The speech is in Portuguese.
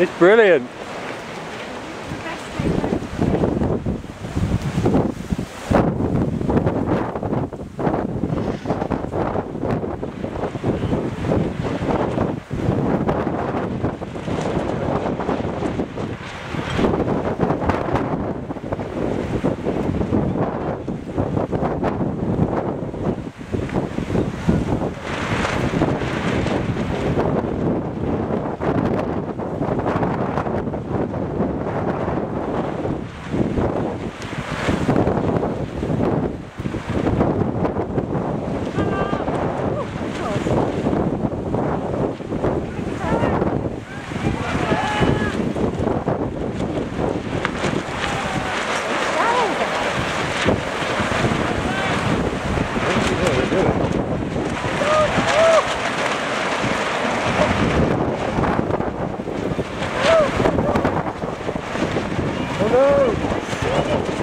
It's brilliant. Deus!